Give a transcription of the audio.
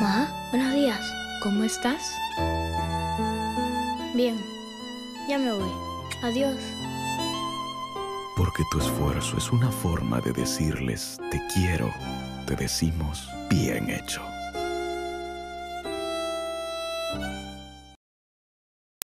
Ma, buenos días. ¿Cómo estás? Bien, ya me voy. Adiós. Porque tu esfuerzo es una forma de decirles te quiero, te decimos bien hecho.